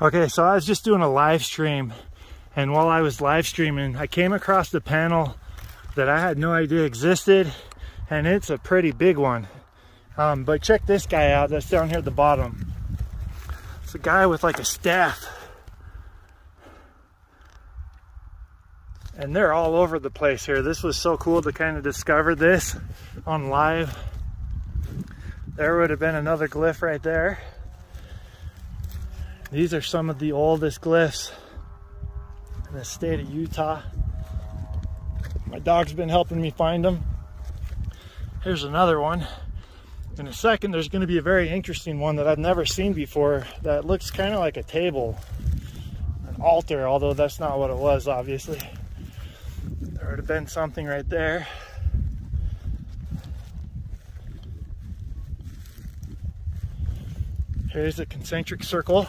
Okay, so I was just doing a live stream and while I was live streaming, I came across the panel that I had no idea existed and it's a pretty big one. Um, but check this guy out that's down here at the bottom. It's a guy with like a staff. And they're all over the place here. This was so cool to kind of discover this on live. There would have been another glyph right there. These are some of the oldest glyphs in the state of Utah. My dog's been helping me find them. Here's another one. In a second, there's going to be a very interesting one that I've never seen before that looks kind of like a table, an altar, although that's not what it was, obviously. There would have been something right there. Here's a concentric circle.